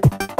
Bye.